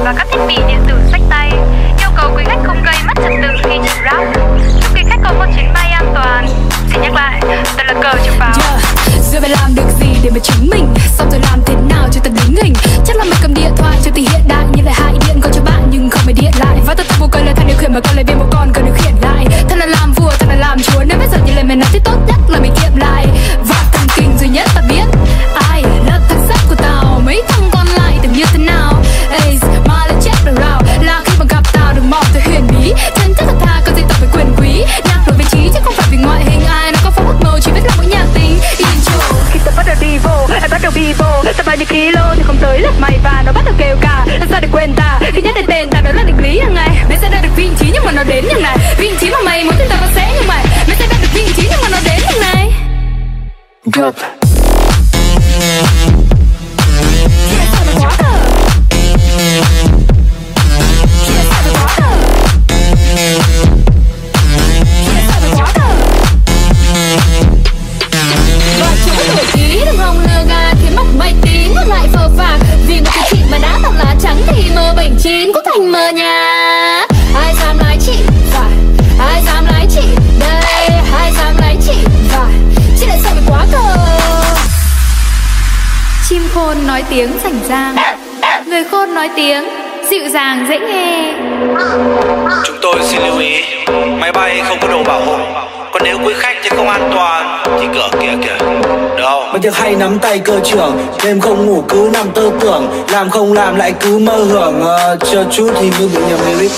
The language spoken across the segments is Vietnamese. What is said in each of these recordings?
và các thiết bị điện tử sách tay. Yêu cầu quý khách không gây mất trật tự khi chụp ráp ta bao nhiêu kilo thì không tới lượt mày và nó bắt đầu kêu cả làm sao để quên ta? Khi nhắc đến tên ta, đó là định lý hàng ngày. Mày sẽ ra được vị trí nhưng mà nó đến như này. Vị trí mà mày muốn thì ta nó sẽ như mày. Mày sẽ ra được vị trí nhưng mà nó đến như này. Drop. Khôn nói tiếng rảnh rang. Người khôn nói tiếng, dịu dàng, dễ nghe. Chúng tôi xin lưu ý, Máy bay không có đồ bảo hộ. Còn nếu quý khách thì không an toàn, Thì cửa kia kìa. Việc hay nắm tay cơ trưởng. Đêm không ngủ cứ nằm tơ tưởng Làm không làm lại cứ mơ hưởng. Uh, Chờ chút thì như bị nhầm lyric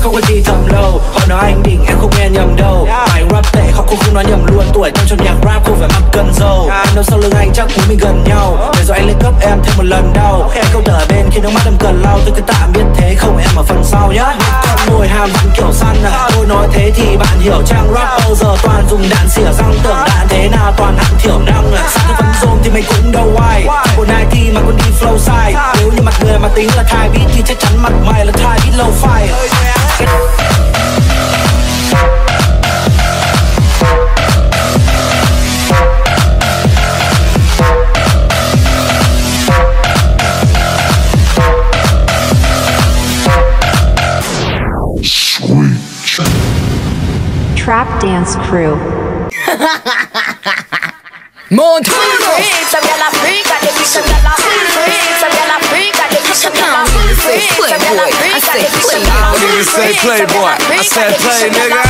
Không có gì thầm lâu Họ nói anh đỉnh em không nghe nhầm đâu. Bài rap tệ họ cũng không nói nhầm luôn. Tuổi trong trong nhạc rap không phải mắc cân dâu Em đâu sau lưng anh chắc muốn mình gần nhau. Để rồi anh lên cấp em thêm một lần đau. Em câu tờ bên khi nước mắt em cần lau Tôi cứ tạm biết thế không em ở phần sau nhá. Con mồi hàm vẫn kiểu săn à. Tôi nói thế thì bạn hiểu trang rap bao giờ toàn dùng đạn xỉa răng Tưởng đạn thế nào toàn hạng thiểu năng à สารฝันโซมที่ไม่คุ้มเดาไว้คนนายที่มาคนดีโฟล์ไซด์เดี๋ยวจะมาเดือมาติ้งละทายวิธีจะฉันมัดใหม่ละทายที่เราไฟ Trap Dance Crew. Montana. Playboy, I said playboy. Say. I said play, nigga.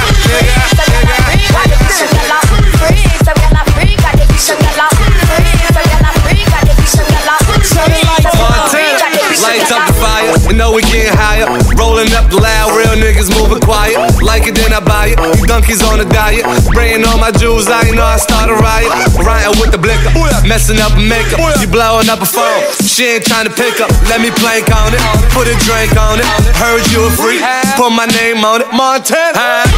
Lights up the fire. We know we getting higher. Rolling up loud, real niggas moving quiet. Like it, then I buy it. You donkeys on a diet. Spraying all my jewels, I know I start a riot. Riding with the blicker, messing up makeup. You blowing up a phone. She ain't trying to pick up. Let me plank on it. Put a drink on it. Heard you a freak. Put my name on it. Montana.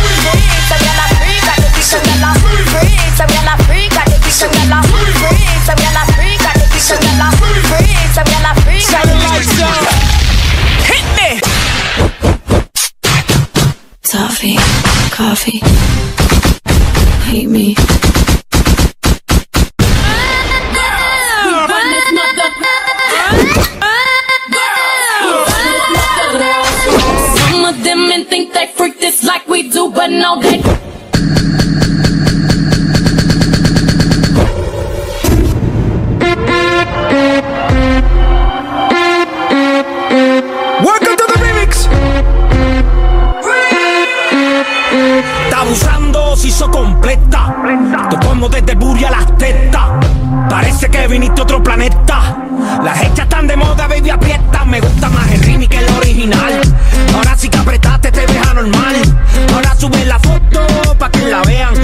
Toffee, coffee, hate me. Completa. Tocamos desde el booty a las tetas. Parece que viniste a otro planeta. Las hechas están de moda, baby, aprieta. Me gusta más el remix que el original. Ahora sí que apretaste, te ves anormal. Ahora sube la foto pa' que la vean.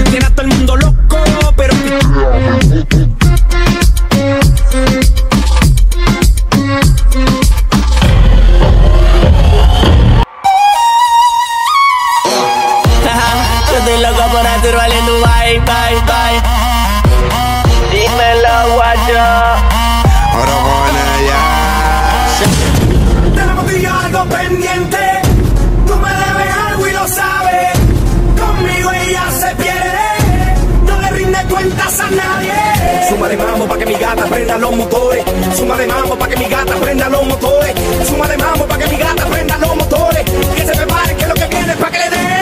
pendiente. Tú me debes algo y lo sabes. Conmigo ella se pierde. No le rinde cuentas a nadie. Suma de mambo pa' que mi gata prenda los motores. Suma de mambo pa' que mi gata prenda los motores. Suma de mambo pa' que mi gata prenda los motores. Que se prepare que lo que viene es pa' que le dé.